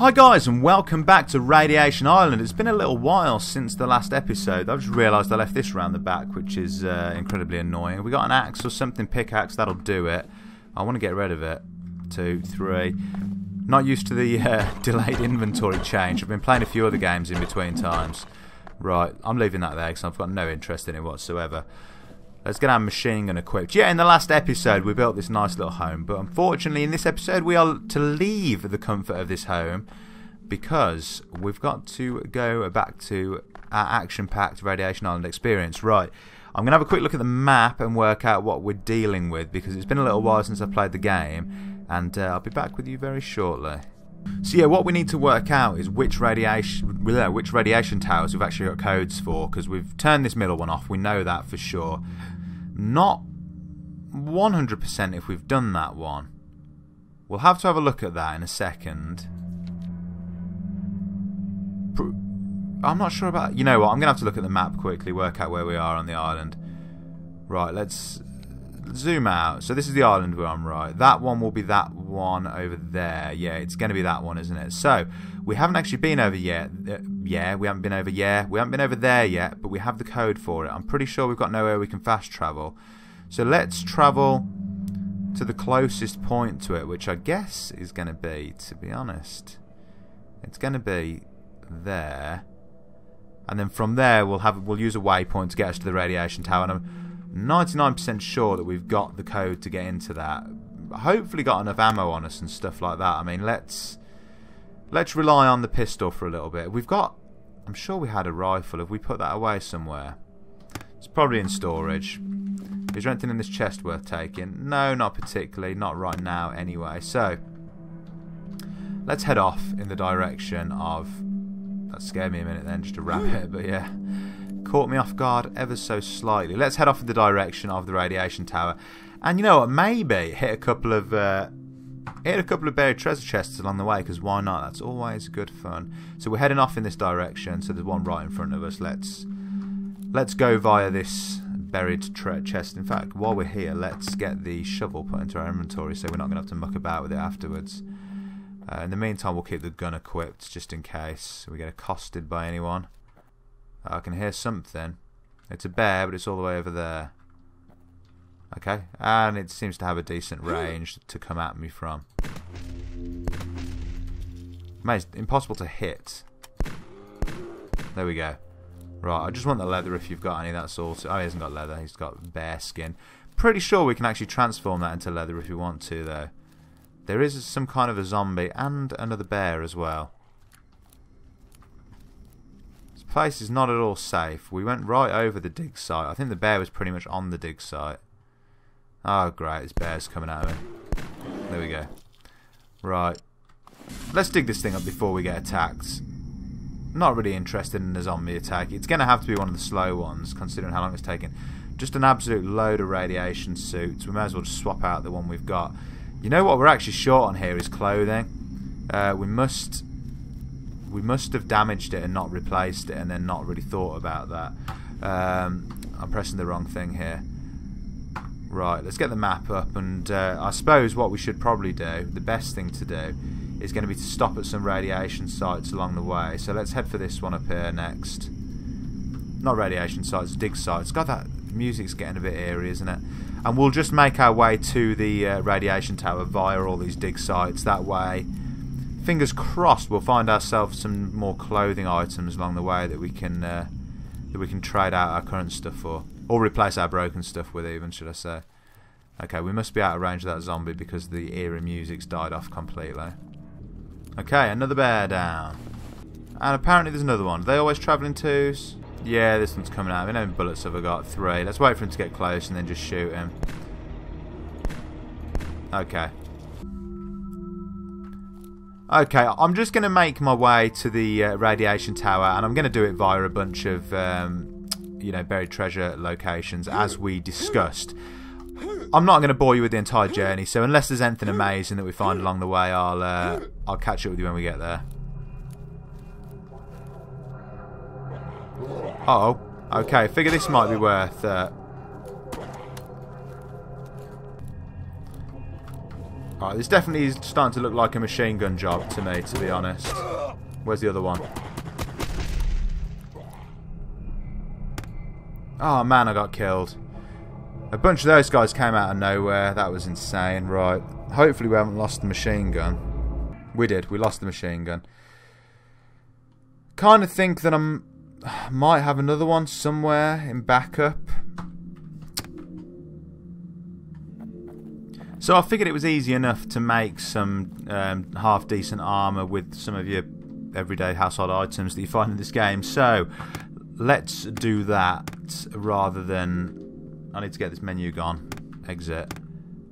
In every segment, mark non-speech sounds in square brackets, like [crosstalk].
Hi guys and welcome back to Radiation Island. It's been a little while since the last episode. I've just realised I left this round the back which is uh, incredibly annoying. We got an axe or something pickaxe, that'll do it. I want to get rid of it. Two, three. Not used to the uh, [laughs] delayed inventory change. I've been playing a few other games in between times. Right, I'm leaving that there because I've got no interest in it whatsoever. Let's get our machine gun equipped. Yeah, in the last episode we built this nice little home, but unfortunately in this episode we are to leave the comfort of this home because we've got to go back to our action-packed Radiation Island experience. Right, I'm going to have a quick look at the map and work out what we're dealing with because it's been a little while since I've played the game and uh, I'll be back with you very shortly. So yeah, what we need to work out is which radiation, which radiation towers we've actually got codes for, because we've turned this middle one off. We know that for sure. Not 100% if we've done that one. We'll have to have a look at that in a second. I'm not sure about... You know what, I'm going to have to look at the map quickly, work out where we are on the island. Right, let's zoom out. So this is the island where I'm right. That one will be that one over there. Yeah, it's going to be that one, isn't it? So we haven't actually been over yet. Uh, yeah, we haven't been over. Yeah, we haven't been over there yet, but we have the code for it. I'm pretty sure we've got nowhere we can fast travel. So let's travel to the closest point to it, which I guess is going to be, to be honest, it's going to be there. And then from there, we'll have we'll use a waypoint to get us to the radiation tower. And I'm 99% sure that we've got the code to get into that. Hopefully got enough ammo on us and stuff like that. I mean, let's let's rely on the pistol for a little bit. We've got... I'm sure we had a rifle. Have we put that away somewhere? It's probably in storage. Is there anything in this chest worth taking? No, not particularly. Not right now anyway. So, let's head off in the direction of... That scared me a minute then, just to wrap it, but yeah caught me off guard ever so slightly. Let's head off in the direction of the radiation tower. And you know what? Maybe hit a couple of uh, hit a couple of buried treasure chests along the way because why not? That's always good fun. So we're heading off in this direction. So there's one right in front of us. Let's let's go via this buried chest. In fact, while we're here, let's get the shovel put into our inventory so we're not going to have to muck about with it afterwards. Uh, in the meantime, we'll keep the gun equipped just in case we get accosted by anyone. I can hear something. It's a bear, but it's all the way over there. Okay, and it seems to have a decent range to come at me from. Mate, impossible to hit. There we go. Right, I just want the leather if you've got any, that's all. Oh, he hasn't got leather, he's got bear skin. Pretty sure we can actually transform that into leather if we want to, though. There is some kind of a zombie and another bear as well This place is not at all safe. We went right over the dig site. I think the bear was pretty much on the dig site. Oh, great. This bear's coming at me. There we go. Right. Let's dig this thing up before we get attacked. Not really interested in a zombie attack. It's going to have to be one of the slow ones, considering how long it's taken. Just an absolute load of radiation suits. We may as well just swap out the one we've got. You know what we're actually short on here is clothing. Uh, we must we must have damaged it and not replaced it and then not really thought about that. Um, I'm pressing the wrong thing here. Right, let's get the map up and uh, I suppose what we should probably do, the best thing to do, is going to be to stop at some radiation sites along the way. So let's head for this one up here next. Not radiation sites, dig sites. God, that music's getting a bit eerie, isn't it? And we'll just make our way to the uh, radiation tower via all these dig sites. That way fingers crossed we'll find ourselves some more clothing items along the way that we can uh, that we can trade out our current stuff for or replace our broken stuff with even should I say. Okay we must be out of range of that zombie because the eerie music's died off completely. Okay another bear down. And apparently there's another one. Are they always travel in twos? Yeah this one's coming out. How many bullets have I got? Three. Let's wait for him to get close and then just shoot him. Okay. Okay, I'm just going to make my way to the uh, radiation tower, and I'm going to do it via a bunch of, um, you know, buried treasure locations, as we discussed. I'm not going to bore you with the entire journey, so unless there's anything amazing that we find along the way, I'll uh, I'll catch up with you when we get there. Uh oh. Okay, figure this might be worth uh, Right, this definitely is starting to look like a machine gun job to me, to be honest. Where's the other one? Oh man, I got killed. A bunch of those guys came out of nowhere. That was insane. Right. Hopefully we haven't lost the machine gun. We did. We lost the machine gun. Kind of think that I [sighs] might have another one somewhere in backup. So I figured it was easy enough to make some um, half decent armour with some of your everyday household items that you find in this game. So let's do that rather than... I need to get this menu gone. Exit.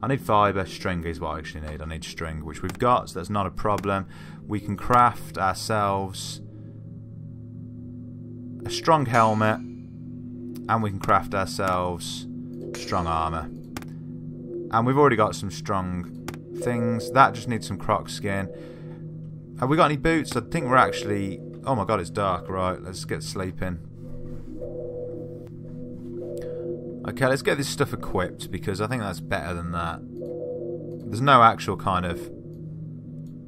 I need fibre. String is what I actually need. I need string, which we've got, so that's not a problem. We can craft ourselves a strong helmet and we can craft ourselves strong armour. And we've already got some strong things. That just needs some croc skin. Have we got any boots? I think we're actually... Oh my god, it's dark. Right, let's get sleeping. Okay, let's get this stuff equipped because I think that's better than that. There's no actual kind of...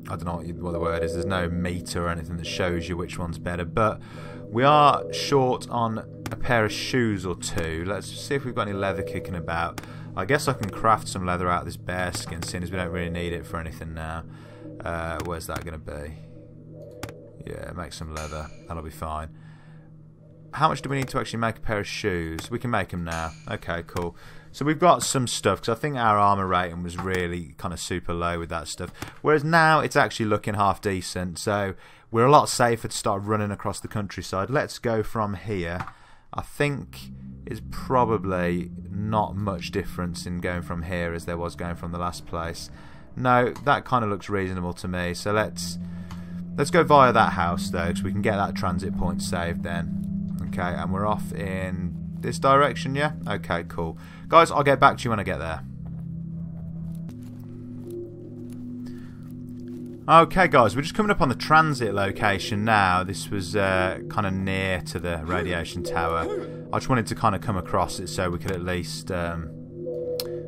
I don't know what, the word is. There's no meter or anything that shows you which one's better. But we are short on a pair of shoes or two. Let's see if we've got any leather kicking about. I guess I can craft some leather out of this bear skin, seeing as we don't really need it for anything now. Uh, where's that going to be? Yeah, make some leather. That'll be fine. How much do we need to actually make a pair of shoes? We can make them now. Okay, cool. So we've got some stuff, because I think our armour rating was really kind of super low with that stuff. Whereas now it's actually looking half decent, so we're a lot safer to start running across the countryside. Let's go from here. I think is probably not much difference in going from here as there was going from the last place. No, that kind of looks reasonable to me. So let's let's go via that house though, because we can get that transit point saved then. Okay, and we're off in this direction, yeah? Okay, cool. Guys, I'll get back to you when I get there. Okay guys, we're just coming up on the transit location now. This was uh, kind of near to the radiation tower. I just wanted to kind of come across it so we could at least... Um,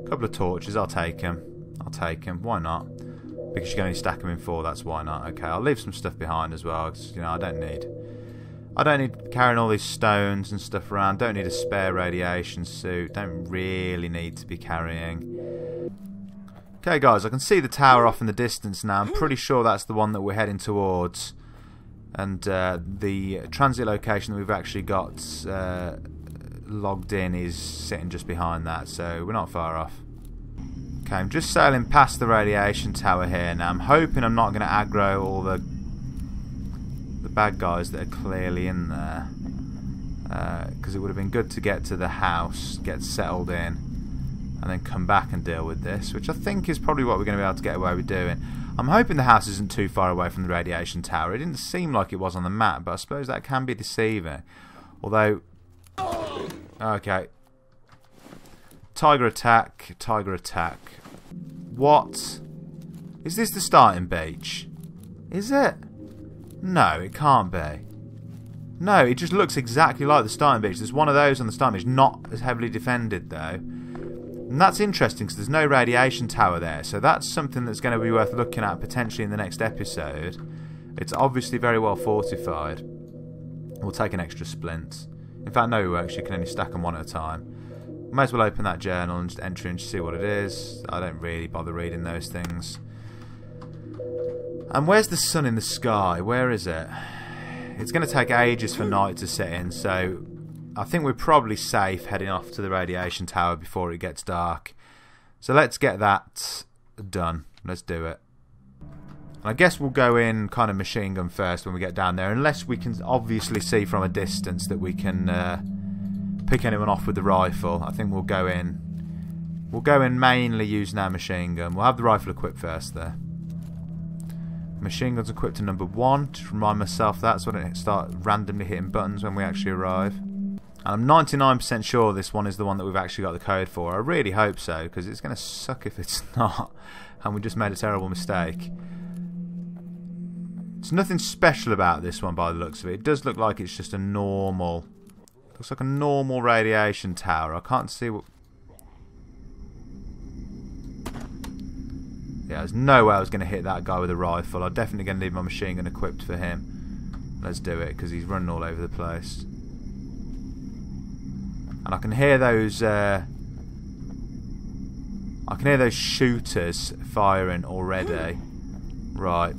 a couple of torches, I'll take them. I'll take them, why not? Because you can only stack them in four, that's why not. Okay, I'll leave some stuff behind as well, because, you know, I don't need... I don't need carrying all these stones and stuff around. Don't need a spare radiation suit. Don't really need to be carrying Okay guys, I can see the tower off in the distance now. I'm pretty sure that's the one that we're heading towards. And uh, the transit location that we've actually got uh, logged in is sitting just behind that, so we're not far off. Okay, I'm just sailing past the radiation tower here now. I'm hoping I'm not going to aggro all the the bad guys that are clearly in there. Because uh, it would have been good to get to the house, get settled in and then come back and deal with this, which I think is probably what we're going to be able to get away with doing. I'm hoping the house isn't too far away from the radiation tower. It didn't seem like it was on the map, but I suppose that can be deceiving. Although... Okay. Tiger attack, tiger attack. What? Is this the starting beach? Is it? No, it can't be. No, it just looks exactly like the starting beach. There's one of those on the starting beach, not as heavily defended though. And that's interesting because there's no radiation tower there, so that's something that's going to be worth looking at potentially in the next episode. It's obviously very well fortified. We'll take an extra splint. In fact, no, actually, you can only stack them one at a time. Might as well open that journal and just enter and see what it is. I don't really bother reading those things. And where's the sun in the sky? Where is it? It's going to take ages for night to set in, so I think we're probably safe heading off to the radiation tower before it gets dark. So let's get that done. Let's do it. And I guess we'll go in kind of machine gun first when we get down there. Unless we can obviously see from a distance that we can uh, pick anyone off with the rifle. I think we'll go in. We'll go in mainly using our machine gun. We'll have the rifle equipped first there. Machine gun's equipped to number one. To remind myself that so I start randomly hitting buttons when we actually arrive. And I'm 99% sure this one is the one that we've actually got the code for. I really hope so, because it's going to suck if it's [laughs] not, and we just made a terrible mistake. There's nothing special about this one by the looks of it. It does look like it's just a normal... Looks like a normal radiation tower. I can't see what... Yeah, there's no way I was going to hit that guy with a rifle. I'm definitely going to leave my machine gun equipped for him. Let's do it, because he's running all over the place. And I can hear those... Uh, I can hear those shooters firing already. [gasps] Right.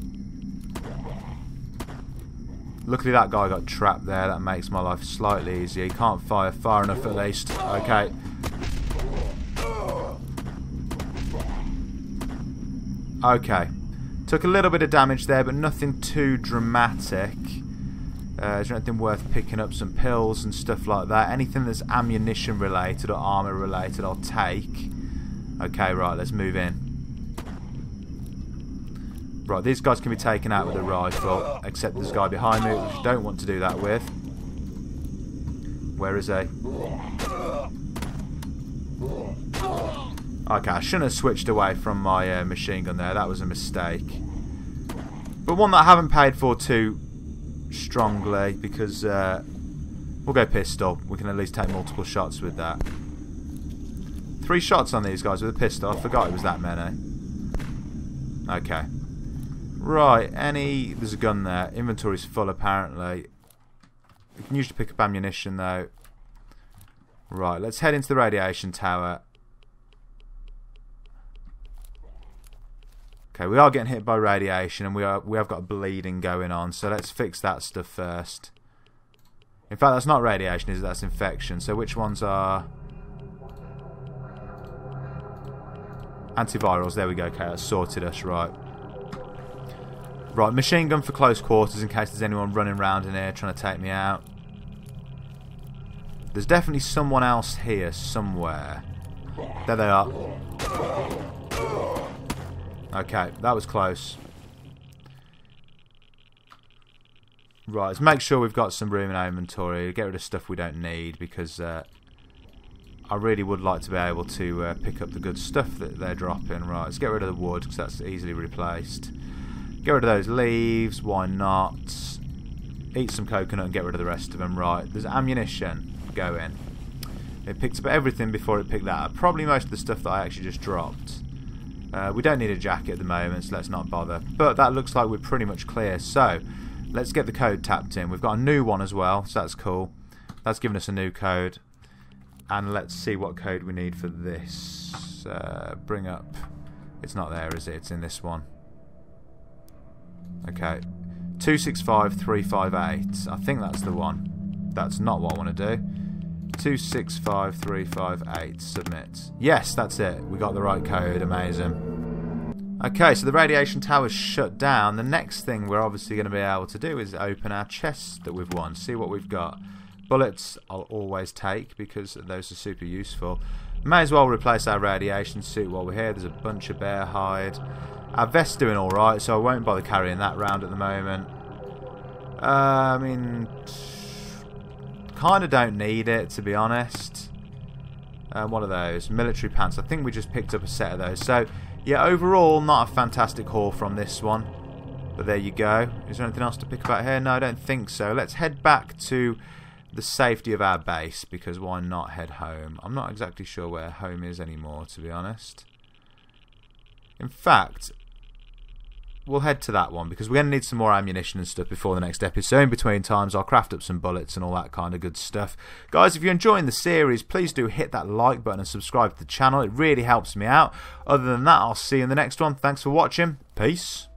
Luckily that guy got trapped there. That makes my life slightly easier. He can't fire far enough at least. Okay. Okay. Took a little bit of damage there, but nothing too dramatic. Uh, is there anything worth picking up? Some pills and stuff like that. Anything that's ammunition related or armor related, I'll take. Okay, right, let's move in. Right, these guys can be taken out with a rifle, except this guy behind me, which I don't want to do that with. Where is he? Okay, I shouldn't have switched away from my uh, machine gun there. That was a mistake. But one that I haven't paid for too strongly because uh, we'll go pistol. We can at least take multiple shots with that. Three shots on these guys with a pistol. I forgot it was that many. Okay. Right, any... There's a gun there. Inventory's full, apparently. We can usually pick up ammunition, though. Right, let's head into the radiation tower. Okay, we are getting hit by radiation, and we are we have got bleeding going on, so let's fix that stuff first. In fact, that's not radiation, is it? That's infection. So which ones are... Antivirals, there we go, okay, that's sorted us, right. Right, machine gun for close quarters in case there's anyone running around in here trying to take me out. There's definitely someone else here somewhere. There they are. Okay, that was close. Right, let's make sure we've got some room in our inventory. Get rid of stuff we don't need because uh, I really would like to be able to uh, pick up the good stuff that they're dropping. Right, let's get rid of the wood because that's easily replaced. Get rid of those leaves, why not? Eat some coconut and get rid of the rest of them. Right, there's ammunition. Go in. It picked up everything before it picked that up. Probably most of the stuff that I actually just dropped. Uh, we don't need a jacket at the moment, so let's not bother. But that looks like we're pretty much clear. So, let's get the code tapped in. We've got a new one as well, so that's cool. That's given us a new code. And let's see what code we need for this. Uh, bring up... It's not there, is it? It's in this one. Okay. 265358. I think that's the one. That's not what I want to do. 265358. Submit. Yes, that's it. We got the right code. Amazing. Okay, so the radiation tower's shut down. The next thing we're obviously going to be able to do is open our chests that we've won. See what we've got. Bullets I'll always take because those are super useful. May as well replace our radiation suit while we're here. There's a bunch of bear hide. Our vest's doing alright, so I won't bother carrying that round at the moment. Uh, I mean, kind of don't need it, to be honest. Um, what are those? Military pants. I think we just picked up a set of those. So, yeah, overall, not a fantastic haul from this one. But there you go. Is there anything else to pick about here? No, I don't think so. Let's head back to the safety of our base, because why not head home? I'm not exactly sure where home is anymore, to be honest. In fact, we'll head to that one because we're going to need some more ammunition and stuff before the next episode. So in between times, I'll craft up some bullets and all that kind of good stuff. Guys, if you're enjoying the series, please do hit that like button and subscribe to the channel. It really helps me out. Other than that, I'll see you in the next one. Thanks for watching. Peace.